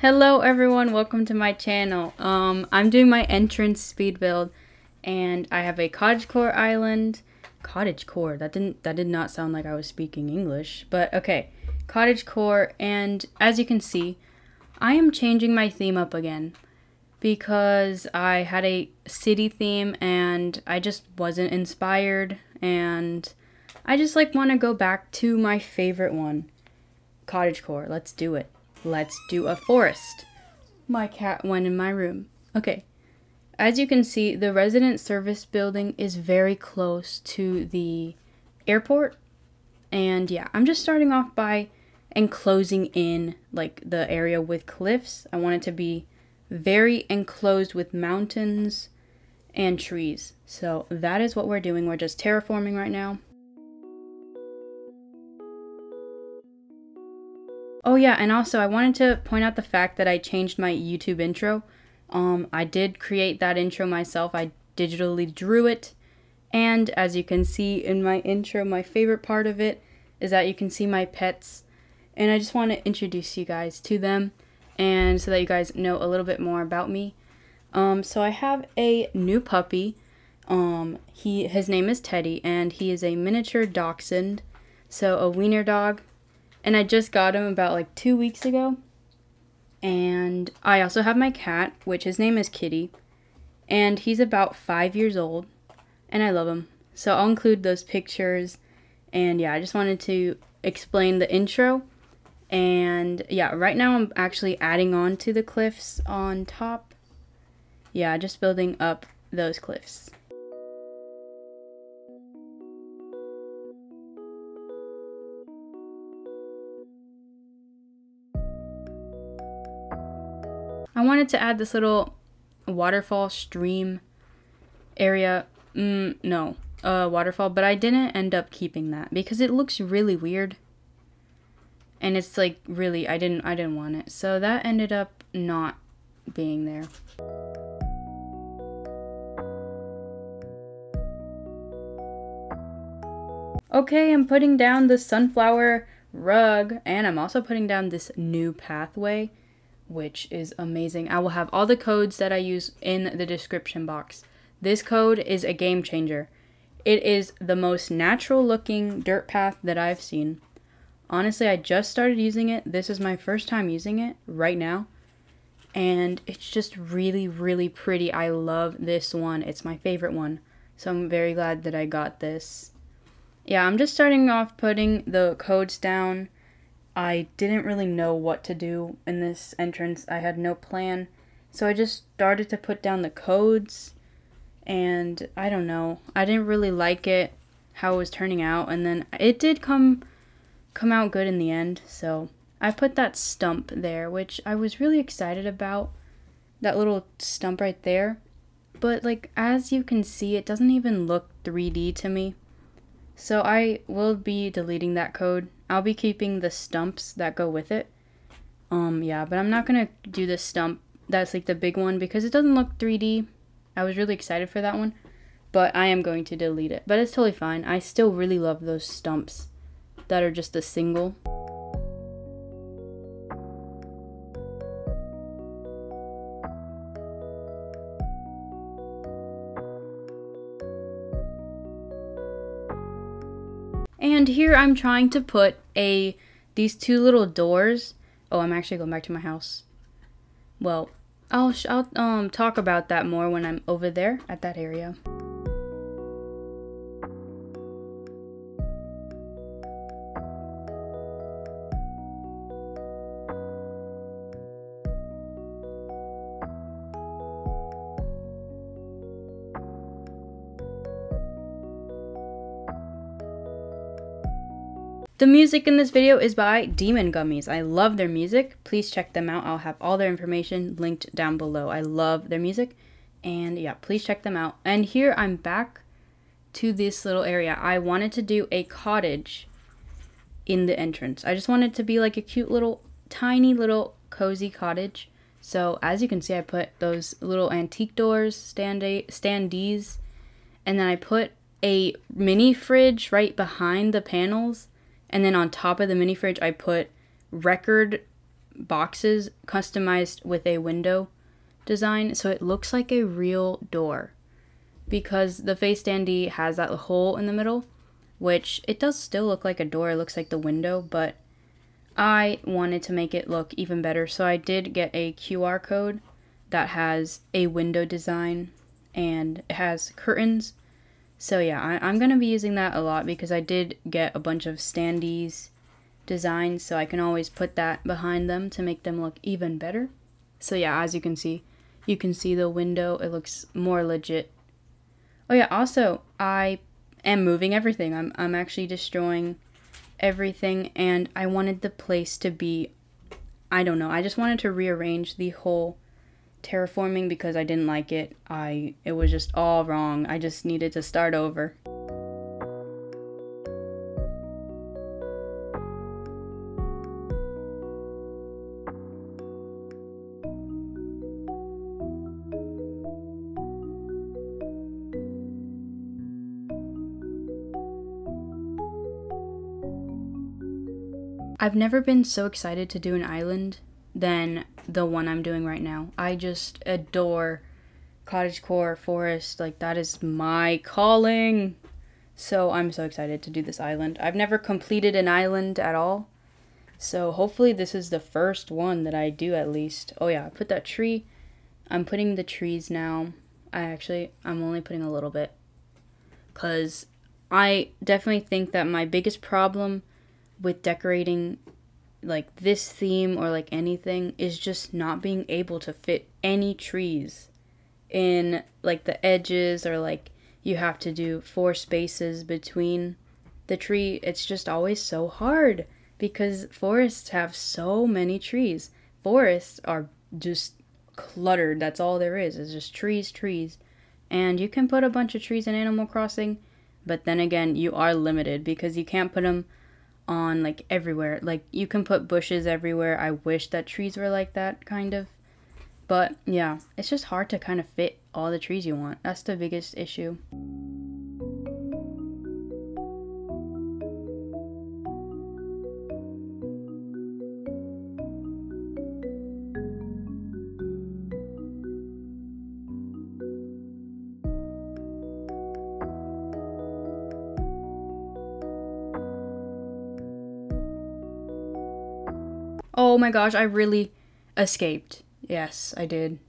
Hello everyone, welcome to my channel. Um, I'm doing my entrance speed build and I have a cottage core island. Cottage core, that didn't that did not sound like I was speaking English, but okay. Cottage core and as you can see, I am changing my theme up again because I had a city theme and I just wasn't inspired and I just like want to go back to my favorite one. cottage core. let's do it. Let's do a forest. My cat went in my room. Okay. As you can see, the resident service building is very close to the airport. And yeah, I'm just starting off by enclosing in like the area with cliffs. I want it to be very enclosed with mountains and trees. So that is what we're doing. We're just terraforming right now. Oh yeah, and also I wanted to point out the fact that I changed my YouTube intro. Um, I did create that intro myself. I digitally drew it. And as you can see in my intro, my favorite part of it is that you can see my pets. And I just want to introduce you guys to them and so that you guys know a little bit more about me. Um, so I have a new puppy. Um, he his name is Teddy, and he is a miniature dachshund, so a wiener dog. And I just got him about like two weeks ago. And I also have my cat, which his name is Kitty, and he's about five years old, and I love him. So I'll include those pictures. And yeah, I just wanted to explain the intro and yeah, right now I'm actually adding on to the cliffs on top. Yeah, just building up those cliffs. I wanted to add this little waterfall stream area. Mm, no, uh, waterfall, but I didn't end up keeping that because it looks really weird and it's like really I didn't I didn't want it. So that ended up not being there. Okay, I'm putting down the sunflower rug and I'm also putting down this new pathway which is amazing. I will have all the codes that I use in the description box. This code is a game changer. It is the most natural looking dirt path that I've seen. Honestly, I just started using it. This is my first time using it right now. And it's just really, really pretty. I love this one. It's my favorite one. So I'm very glad that I got this. Yeah, I'm just starting off putting the codes down. I didn't really know what to do in this entrance. I had no plan. So I just started to put down the codes. And I don't know. I didn't really like it, how it was turning out. And then it did come come out good in the end. So I put that stump there, which I was really excited about. That little stump right there. But like as you can see, it doesn't even look 3D to me. So I will be deleting that code. I'll be keeping the stumps that go with it. Um yeah, but I'm not to do the stump that's like the big one because it doesn't look 3D. I was really excited for that one, but I am going to delete it. But it's totally fine. I still really love those stumps that are just a single. And here I'm trying to put a these two little doors. Oh, I'm actually going back to my house. Well, I'll I'll um talk about that more when I'm over there at that area. The music in this video is by Demon Gummies. I love their music. Please check them out. I'll have all their information linked down below. I love their music. And yeah, please check them out. And here I'm back to this little area. I wanted to do a cottage in the entrance. I just wanted to be like a cute little, tiny little cozy cottage. So as you can see, I put those little antique doors, stand standees, and then I put a mini fridge right behind the panels and then on top of the mini fridge, I put record boxes customized with a window design so it looks like a real door. Because the face Dandy has that hole in the middle which it does still look like a door it looks like the window but i wanted to make it look even better. So i did get a qr code that has a window design and it has curtains so yeah I, i'm going to be using that a lot because i did get a bunch of standees designs so i can always put that behind them to make them look even better. So yeah as you can see you can see the window it looks more legit. Oh yeah also i am moving everything. I'm, I'm actually destroying everything and i wanted the place to be i don't know i just wanted to rearrange the whole terraforming because i didn't like it. I it was just all wrong. I just needed to start over. I've never been so excited to do an island than the one I'm doing right now. I just adore cottagecore forest. Like that is my calling. So I'm so excited to do this island. I've never completed an island at all. So hopefully this is the first one that I do at least. Oh yeah, I put that tree. I'm putting the trees now. I actually I'm only putting a little bit cuz I definitely think that my biggest problem with decorating like this theme or like anything is just not being able to fit any trees in like the edges or like you have to do four spaces between the tree. It's just always so hard because forests have so many trees. Forests are just cluttered. That's all there is. It's just trees, trees. And you can put a bunch of trees in Animal Crossing, but then again, you are limited because you can't put them on like everywhere. Like you can put bushes everywhere. I wish that trees were like that kind of. But yeah, it's just hard to kind of fit all the trees you want. That's the biggest issue. Oh my gosh, I really escaped. Yes, I did.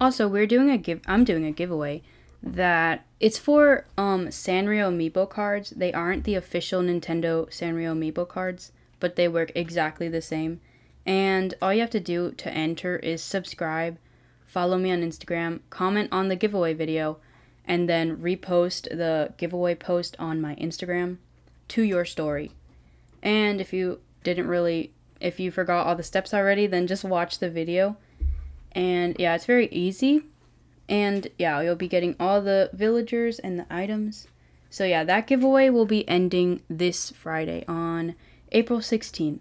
Also, we're doing a give I'm doing a giveaway that it's for um Sanrio Amiibo cards. They aren't the official Nintendo Sanrio Amiibo cards, but they work exactly the same. And all you have to do to enter is subscribe, follow me on Instagram, comment on the giveaway video, and then repost the giveaway post on my Instagram to your story. And if you didn't really if you forgot all the steps already, then just watch the video. And yeah, it's very easy and yeah, you'll be getting all the villagers and the items. So yeah, that giveaway will be ending this Friday on April 16th.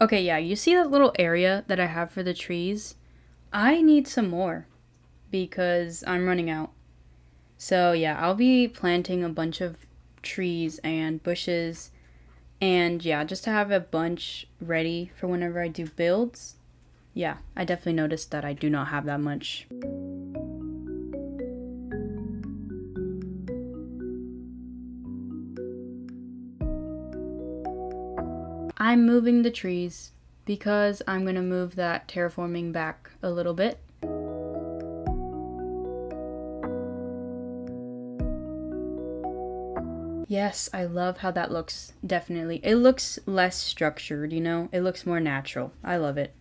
Okay, yeah, you see that little area that I have for the trees? I need some more because I'm running out. So, yeah, I'll be planting a bunch of trees and bushes and yeah, just to have a bunch ready for whenever I do builds. Yeah, I definitely noticed that I do not have that much. I'm moving the trees because I'm going to move that terraforming back a little bit. Yes, I love how that looks, definitely. It looks less structured, you know? It looks more natural. I love it.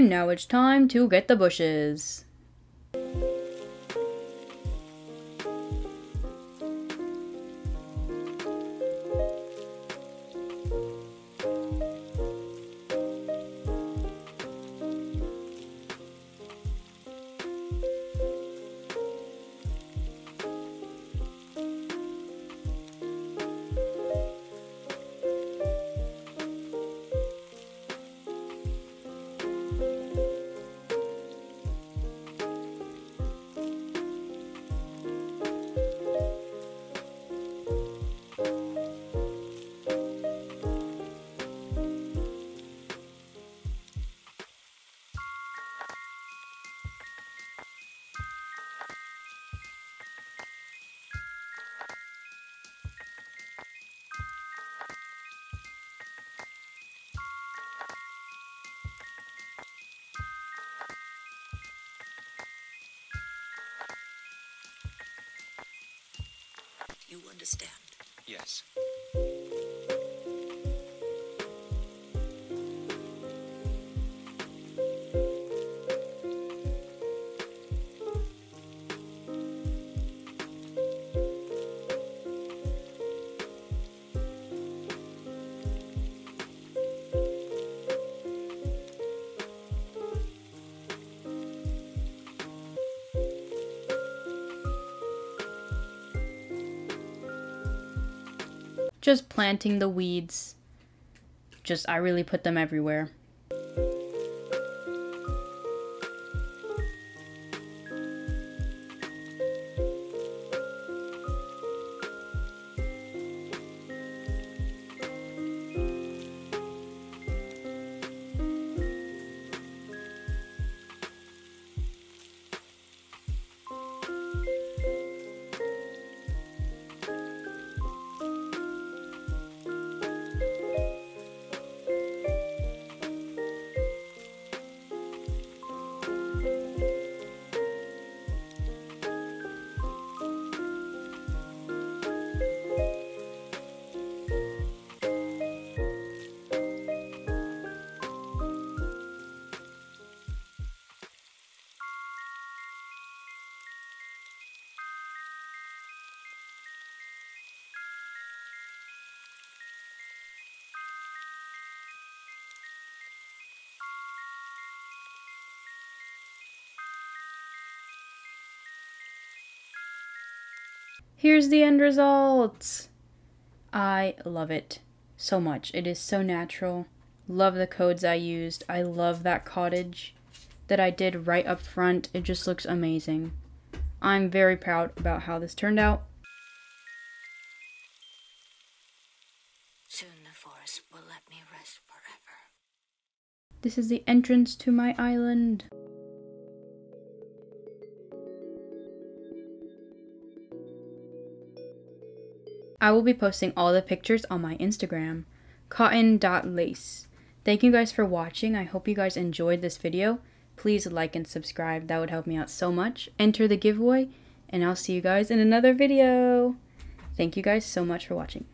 And now it's time to get the bushes. You understand? Yes. Just planting the weeds. Just, I really put them everywhere. Here's the end result. I love it so much. It is so natural. Love the codes I used. I love that cottage that I did right up front. It just looks amazing. I'm very proud about how this turned out. Soon the forest will let me rest forever. This is the entrance to my island. I will be posting all the pictures on my Instagram, cotton.lace. Thank you guys for watching. I hope you guys enjoyed this video. Please like and subscribe. That would help me out so much. Enter the giveaway, and I'll see you guys in another video. Thank you guys so much for watching.